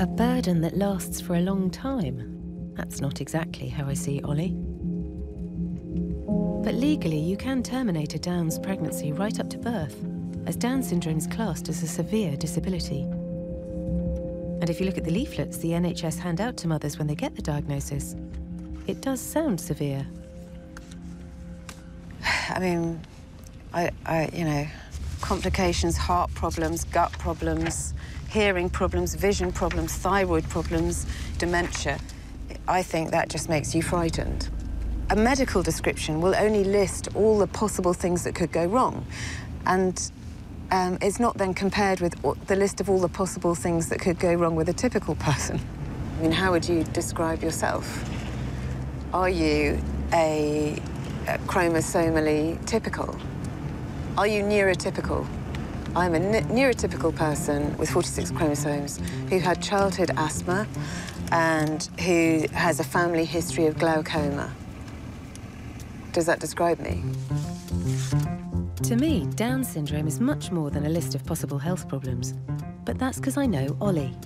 A burden that lasts for a long time. That's not exactly how I see Olly. But legally, you can terminate a Down's pregnancy right up to birth, as Down syndrome is classed as a severe disability. And if you look at the leaflets the NHS hand out to mothers when they get the diagnosis, it does sound severe. I mean, I, I, you know, complications, heart problems, gut problems, hearing problems, vision problems, thyroid problems, dementia. I think that just makes you frightened. A medical description will only list all the possible things that could go wrong. And um, it's not then compared with the list of all the possible things that could go wrong with a typical person. I mean, how would you describe yourself? Are you a, a chromosomally typical? Are you neurotypical? I'm a neurotypical person with 46 chromosomes who had childhood asthma and who has a family history of glaucoma. Does that describe me? To me, Down syndrome is much more than a list of possible health problems. But that's because I know Olly.